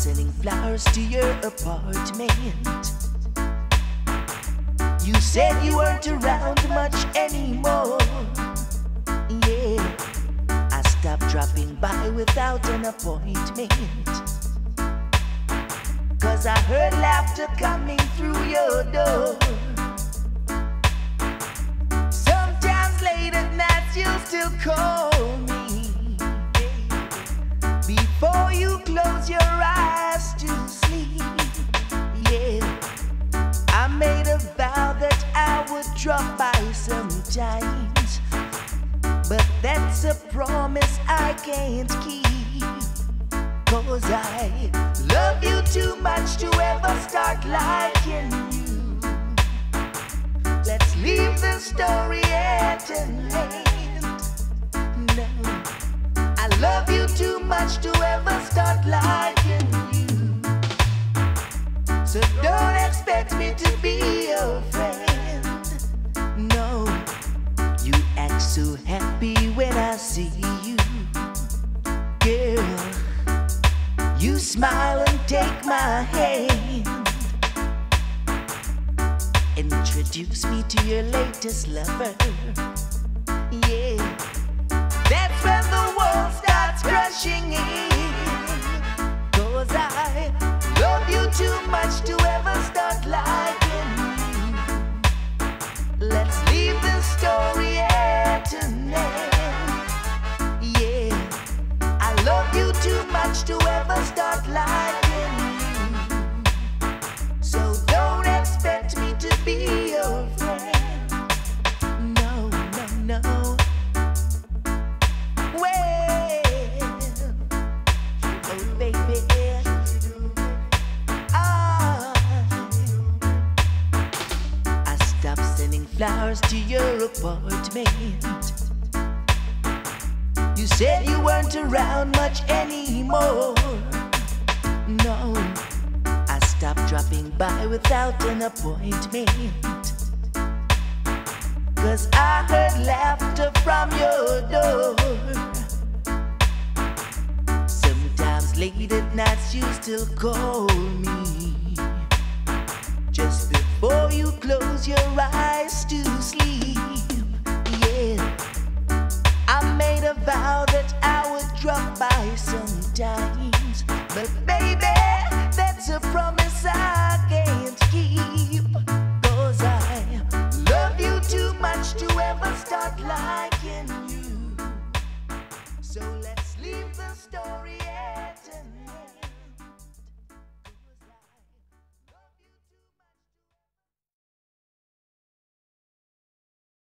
sending flowers to your apartment. You said you weren't around much anymore. Yeah, I stopped dropping by without an appointment. Cause I heard laughter coming through your door. Sometimes late at night you still call me. Before you close your eyes to sleep. Yeah, I made a vow that I would drop by sometimes. But that's a promise I can't keep. Cause I love too much to ever start liking you. Let's leave the story at an end. No, I love you too much to ever start liking you. So don't expect me to be your friend. No, you act so happy when I see you, You smile and take my hand. Introduce me to your latest lover. Yeah, Ah. flowers to your apartment. You said you weren't around much anymore. No, I stopped dropping by without an appointment. Cause I heard laughter nights you still call me. Just before you close your eyes to sleep. Yeah. I made a vow that I would drop by sometimes. But baby, that's a promise I can't keep. Cause I love you too much to ever start liking you. So story